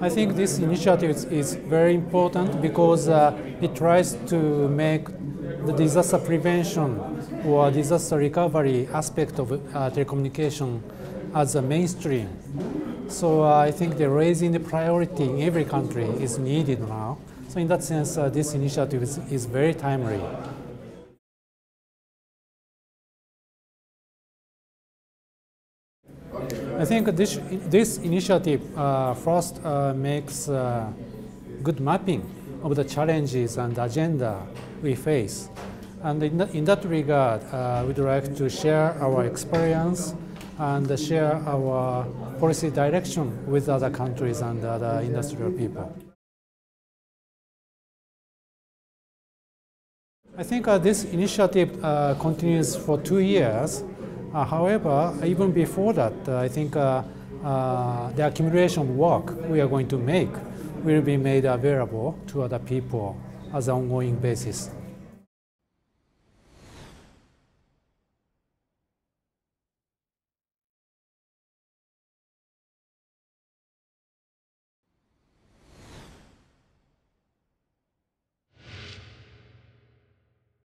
I think this initiative is, very important because uh, it tries to make the disaster prevention or disaster recovery aspect of uh, telecommunication as a mainstream. So uh, I think the raising the priority in every country is needed now. So in that sense, uh, this initiative is, is very timely. I think this, this initiative uh, first uh, makes uh, good mapping of the challenges and agenda we face. And in, that, in that regard, we'd like to share our experience and share our policy direction with other countries and other industrial people. I think uh, this initiative uh, continues for two years however, even before that, uh, I think uh, the accumulation work we are going to make will be made available to other people as an ongoing basis.